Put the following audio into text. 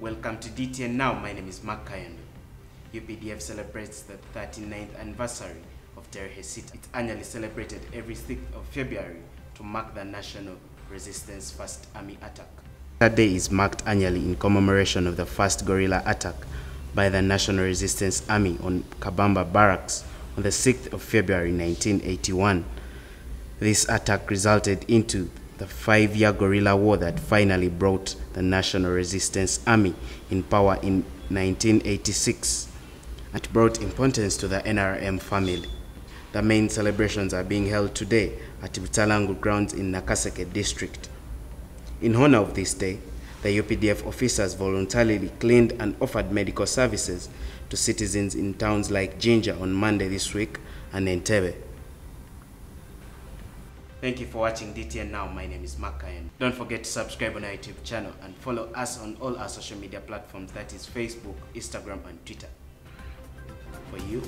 Welcome to DTN Now. My name is Mark Kayondo. UPDF celebrates the 39th anniversary of Sita. It's annually celebrated every 6th of February to mark the National Resistance First Army attack. That day is marked annually in commemoration of the first guerrilla attack by the National Resistance Army on Kabamba Barracks on the 6th of February 1981. This attack resulted into the five-year guerrilla war that finally brought the National Resistance Army in power in 1986. It brought importance to the NRM family. The main celebrations are being held today at Butalangu grounds in Nakaseke district. In honor of this day, the UPDF officers voluntarily cleaned and offered medical services to citizens in towns like Jinja on Monday this week and Entebbe. Thank you for watching DTN Now. My name is Mark Kayondo. Don't forget to subscribe on our YouTube channel and follow us on all our social media platforms that is Facebook, Instagram, and Twitter. For you.